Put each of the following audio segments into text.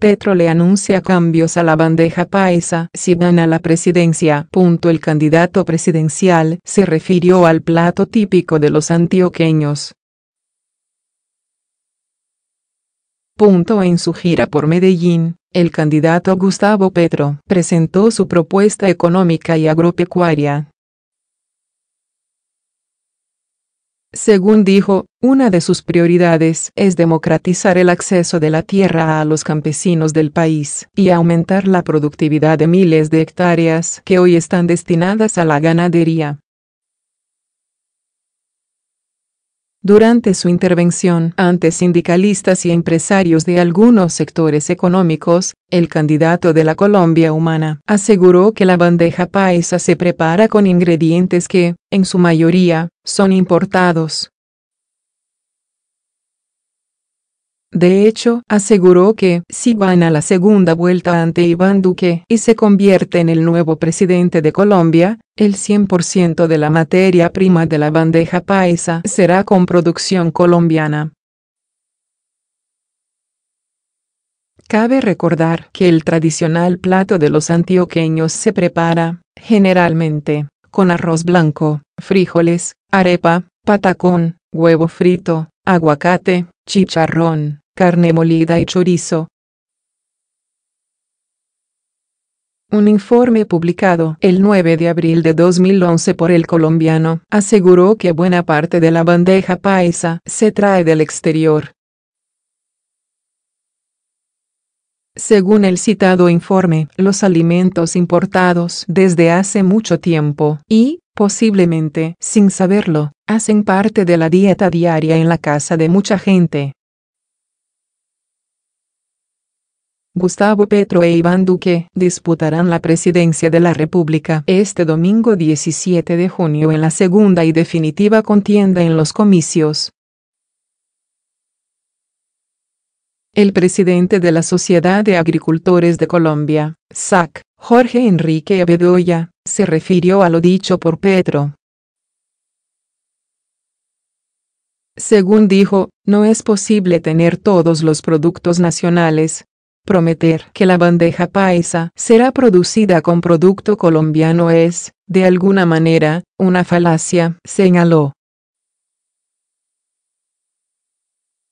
Petro le anuncia cambios a la bandeja paisa si gana la presidencia. El candidato presidencial se refirió al plato típico de los antioqueños. En su gira por Medellín, el candidato Gustavo Petro presentó su propuesta económica y agropecuaria, Según dijo, una de sus prioridades es democratizar el acceso de la tierra a los campesinos del país y aumentar la productividad de miles de hectáreas que hoy están destinadas a la ganadería. Durante su intervención ante sindicalistas y empresarios de algunos sectores económicos, el candidato de la Colombia Humana aseguró que la bandeja paisa se prepara con ingredientes que, en su mayoría, son importados. De hecho, aseguró que, si gana la segunda vuelta ante Iván Duque y se convierte en el nuevo presidente de Colombia, el 100% de la materia prima de la bandeja paisa será con producción colombiana. Cabe recordar que el tradicional plato de los antioqueños se prepara, generalmente, con arroz blanco, frijoles, arepa, patacón, huevo frito, aguacate, chicharrón, carne molida y chorizo. Un informe publicado el 9 de abril de 2011 por el colombiano aseguró que buena parte de la bandeja paisa se trae del exterior. Según el citado informe, los alimentos importados desde hace mucho tiempo y, posiblemente sin saberlo, hacen parte de la dieta diaria en la casa de mucha gente. Gustavo Petro e Iván Duque disputarán la presidencia de la República este domingo 17 de junio en la segunda y definitiva contienda en los comicios. El presidente de la Sociedad de Agricultores de Colombia, SAC, Jorge Enrique Bedoya, se refirió a lo dicho por Petro. Según dijo, no es posible tener todos los productos nacionales, Prometer que la bandeja paisa será producida con producto colombiano es, de alguna manera, una falacia, señaló.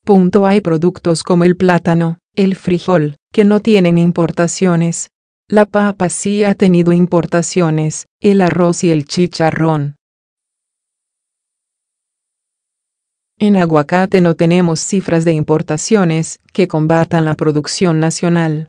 Punto hay productos como el plátano, el frijol, que no tienen importaciones. La papa sí ha tenido importaciones, el arroz y el chicharrón. En aguacate no tenemos cifras de importaciones que combatan la producción nacional.